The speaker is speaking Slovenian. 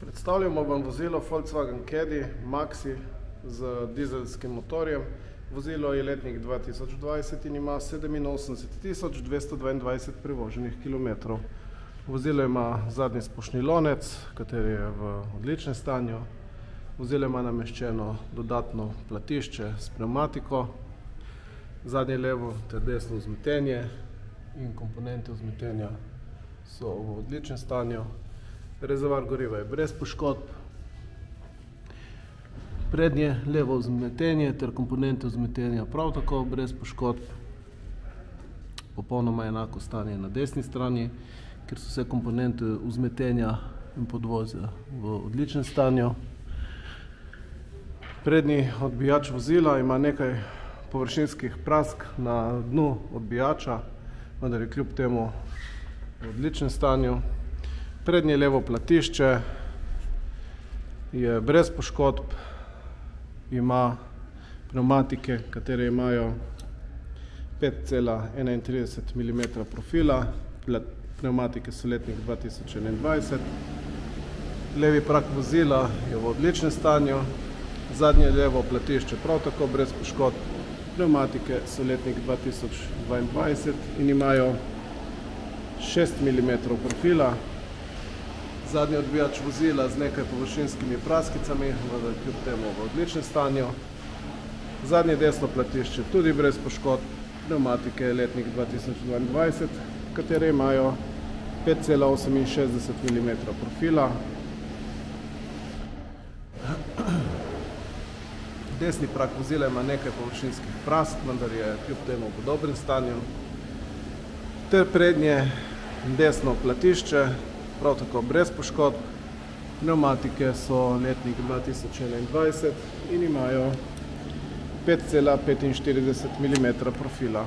Predstavljamo vam vozilo Volkswagen Caddy Maxi z dizelskim motorjem. Vozilo je letnik 2020 in ima 87.222 prevoženih kilometrov. Vozilo ima zadnji spušni lonec, kateri je v odličnem stanju. Vozilo ima nameščeno dodatno platišče s pneumatiko, zadnje levo ter desno vzmetenje in komponente vzmetenja so v odličnem stanju. Rezervoar goriva je brez poškodb. Prednje levo vzmetenje ter komponente vzmetenja prav tako brez poškodb. Popolnoma enako stanje na desni strani, kjer so vse komponente vzmetenja in podvozja v odličnem stanju. Prednji odbijač vozila ima nekaj površinskih prask na dnu odbijača, vendar je kljub temu v odličnem stanju. Prednje levo platišče je brez poškodb, ima pnevmatike, katere imajo pet cela enaintrideset milimetra profila, pnevmatike so letnik dva tisoč enaindvajset. Levi prag vozila je v odličnem stanju, zadnje levo platišče prav tako brez poškodb, pnevmatike so letnik dva tisoč dvaindvajset in imajo šest milimetrov profila. Zadnji odbijač vozila z nekaj površinskimi praskicami, vendar kljub temu v odličnem stanju. Zadnje desno platišče tudi brez poškodb, pnevmatike letnik dva tisoč dvaindvajset, katere imajo pet cela oseminšestdeset milimetra profila. Desni prag vozila ima nekaj površinskih prask, vendar je kljub temu v dobrem stanju. Ter prednje desno platišče prav tako brez poškodb, pnevmatike so letnik dva tisoč enaindvajset in imajo pet cela petinštirideset milimetra profila.